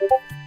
you